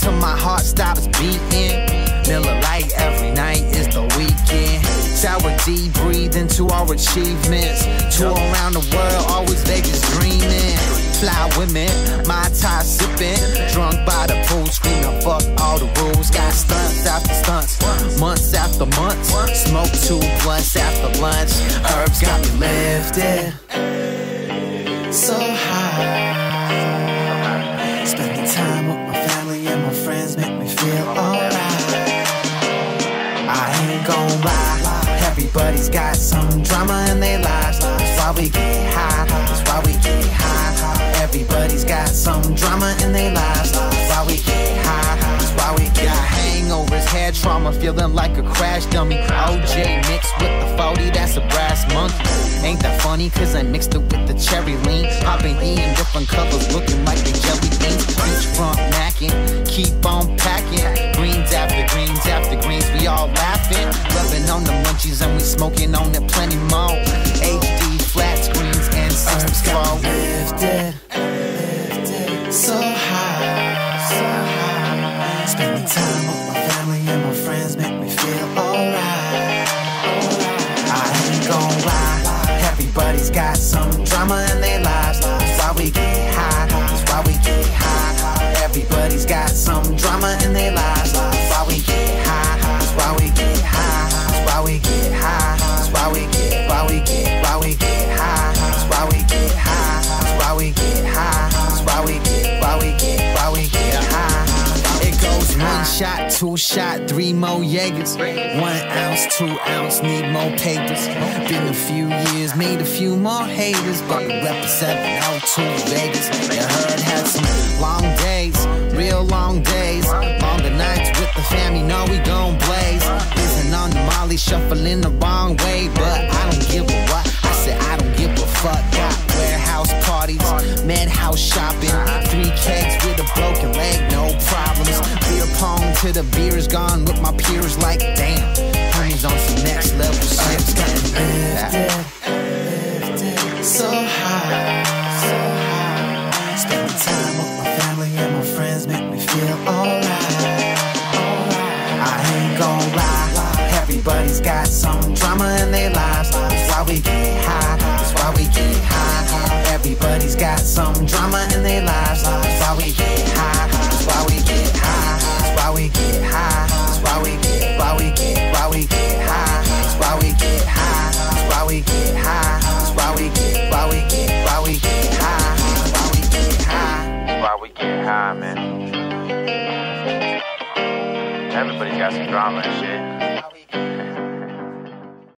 till my heart stops beating. Miller Lite every night is the weekend. Sour D, breathe into our achievements. Tour around the world, always Vegas dreaming. Fly women, Mai Tai sipping. Drunk by the pool, screaming fuck all the rules. Got stunts after stunts, months after months. Smoke two blunts after lunch. Herbs got me lifted so high. Spending time with lie, everybody's got some drama in their lives. That's why we get high, that's why we get high. Everybody's got some drama in their lives. That's why we get high, that's why we get hangovers, head trauma, feeling like a crash dummy. OJ mixed with the 40, that's a brass monkey. Ain't that funny? Cause I mixed it with the cherry lean. Popping E in different colors, looking like on and we smoking on it plenty more. HD flat screens and 64. Lifted, lifted, so high, so high. Spending time with my family and my friends make me feel alright. I ain't gon' lie, everybody's got some drama shot, two shot, three more Jaegers. One ounce, two ounce, need more papers. Been a few years, made a few more haters, but we representing out oh, to Vegas. You heard had some long days, real long days, longer nights with the family. Know we gon' blaze. Isn't on the Molly, shuffling the wrong till the beer's gone with my peers, like damn. Homies on some next level shit. Lifted, lifted, so high, so high. Spending time with my family and my friends make me feel alright. I ain't gon' lie, everybody's got some drama in their lives. That's why we get high, that's why we get high. Why we get, why we get high. That's why we get high, that's why we get high. That's why we get, why we get, why we get high. That's why we get high. Why we get high, man. Everybody's got some drama and shit.